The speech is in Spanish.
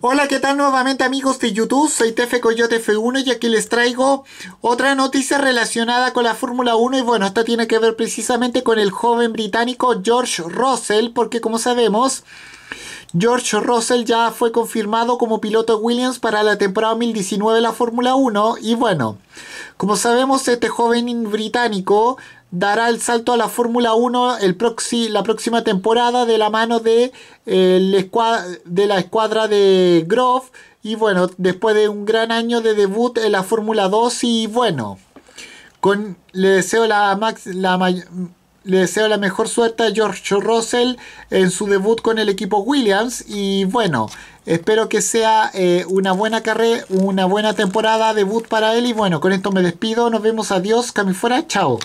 Hola, ¿qué tal nuevamente amigos de YouTube? Soy Tefe Coyote F1 y aquí les traigo otra noticia relacionada con la Fórmula 1 y bueno, esta tiene que ver precisamente con el joven británico George Russell porque como sabemos, George Russell ya fue confirmado como piloto Williams para la temporada 2019 de la Fórmula 1 y bueno, como sabemos este joven británico dará el salto a la Fórmula 1 el la próxima temporada de la mano de, de la escuadra de Grove. Y bueno, después de un gran año de debut en la Fórmula 2 y bueno, con, le deseo la, la, le deseo la mejor suerte a George Russell en su debut con el equipo Williams. Y bueno, espero que sea eh, una buena carrera, una buena temporada debut para él. Y bueno, con esto me despido, nos vemos, adiós, fuera. Chao.